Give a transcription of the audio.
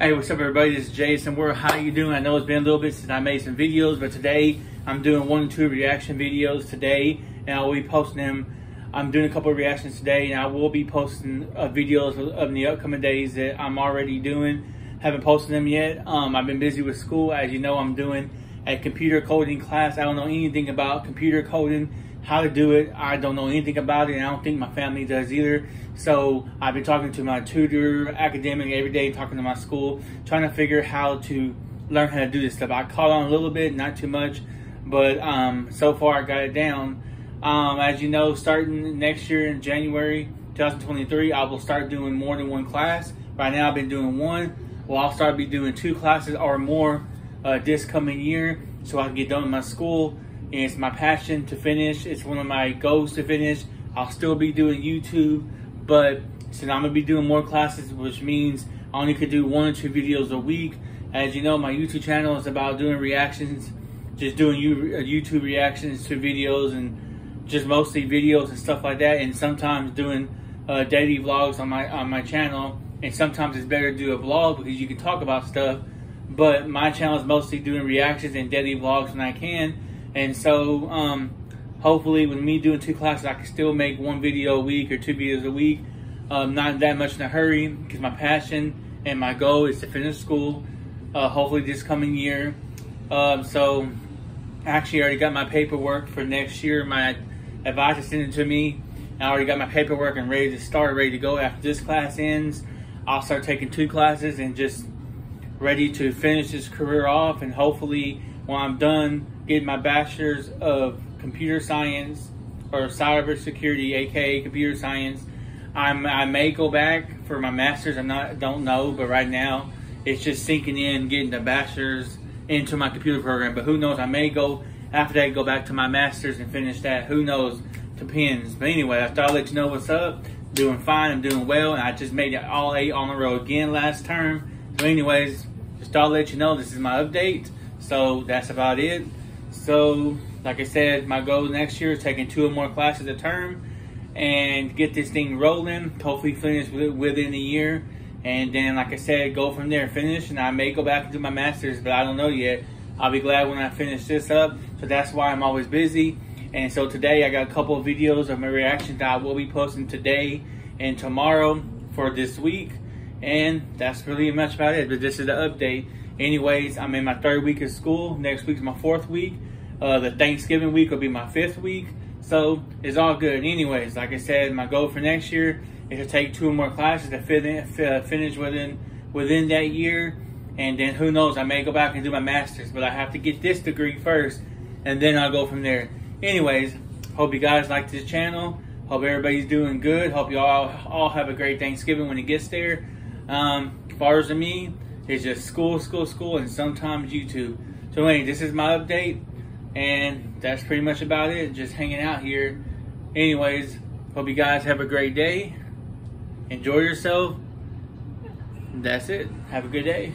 Hey, what's up everybody? This is Jason. Where how you doing? I know it's been a little bit since I made some videos, but today I'm doing one and two reaction videos today, and I will be posting them. I'm doing a couple of reactions today, and I will be posting uh, videos of, of the upcoming days that I'm already doing. Haven't posted them yet. Um, I've been busy with school. As you know, I'm doing a computer coding class. I don't know anything about computer coding how to do it. I don't know anything about it, and I don't think my family does either. So I've been talking to my tutor, academic, every day, talking to my school, trying to figure how to learn how to do this stuff. I caught on a little bit, not too much, but um, so far I got it down. Um, as you know, starting next year in January 2023, I will start doing more than one class. Right now, I've been doing one. Well, I'll start be doing two classes or more uh, this coming year, so I can get done with my school it's my passion to finish. It's one of my goals to finish. I'll still be doing YouTube, but since I'm gonna be doing more classes, which means I only could do one or two videos a week. As you know, my YouTube channel is about doing reactions, just doing uh, YouTube reactions to videos and just mostly videos and stuff like that, and sometimes doing uh, daily vlogs on my on my channel. And sometimes it's better to do a vlog because you can talk about stuff. But my channel is mostly doing reactions and daily vlogs when I can and so, um, hopefully, with me doing two classes, I can still make one video a week or two videos a week. Um, not that much in a hurry because my passion and my goal is to finish school. Uh, hopefully, this coming year. Um, so, actually, I already got my paperwork for next year. My advisor sent it to me. I already got my paperwork and ready to start, ready to go. After this class ends, I'll start taking two classes and just ready to finish this career off. And hopefully, when I'm done getting my bachelor's of computer science or cybersecurity, aka computer science. I'm, I may go back for my master's. I'm not don't know, but right now it's just sinking in, getting the bachelor's into my computer program. But who knows? I may go after that, go back to my master's and finish that. Who knows? Depends. But anyway, I thought I'd let you know what's up. Doing fine. I'm doing well, and I just made it all eight on the road again last term. So, anyways, just thought I'd let you know this is my update. So that's about it. So, like I said, my goal next year is taking two or more classes a term and get this thing rolling. Hopefully, finish within a year. And then, like I said, go from there, finish. And I may go back and do my master's, but I don't know yet. I'll be glad when I finish this up. So that's why I'm always busy. And so today I got a couple of videos of my reactions that I will be posting today and tomorrow for this week. And that's really much about it. But this is the update. Anyways, I'm in my third week of school. Next week's my fourth week. Uh, the Thanksgiving week will be my fifth week. So it's all good. Anyways, like I said, my goal for next year is to take two more classes to in, finish within within that year. And then who knows, I may go back and do my master's, but I have to get this degree first, and then I'll go from there. Anyways, hope you guys like this channel. Hope everybody's doing good. Hope you all all have a great Thanksgiving when it gets there. Um, as far as me, it's just school, school, school, and sometimes YouTube. So anyway, this is my update, and that's pretty much about it. Just hanging out here. Anyways, hope you guys have a great day. Enjoy yourself. That's it. Have a good day.